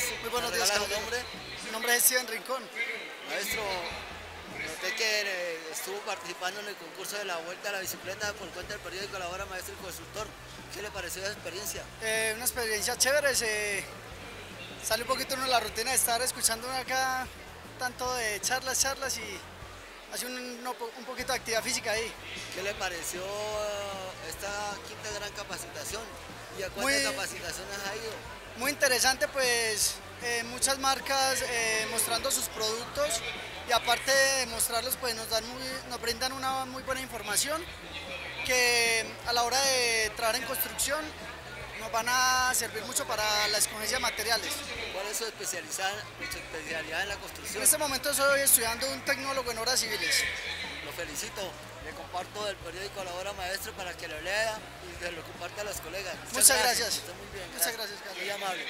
Pues, muy buenos días, ¿cuál nombre? Mi nombre es Steven Rincón. Maestro, noté que eh, estuvo participando en el concurso de la Vuelta a la Bicicleta por cuenta del periódico La Hora Maestro y Consultor. ¿Qué le pareció esa experiencia? Eh, una experiencia chévere, se sale un poquito uno de la rutina de estar escuchando acá tanto de charlas, charlas y hace un, un, poquito de actividad física ahí. ¿Qué le pareció eh, esta quinta gran capacitación? ¿Y a cuántas capacitaciones ha ido? Muy interesante, pues eh, muchas marcas eh, mostrando sus productos y aparte de mostrarlos, pues nos, dan nos brindan una muy buena información que a la hora de trabajar en construcción nos van a servir mucho para la escogencia de materiales. ¿Cuál es su especialidad, su especialidad en la construcción? En este momento estoy estudiando un tecnólogo en obras civiles. Lo felicito, le comparto el periódico La Hora Maestro para que lo lea que lo comparta a los colegas. Muchas, gracias. Muy bien, Muchas gracias, Muy amable.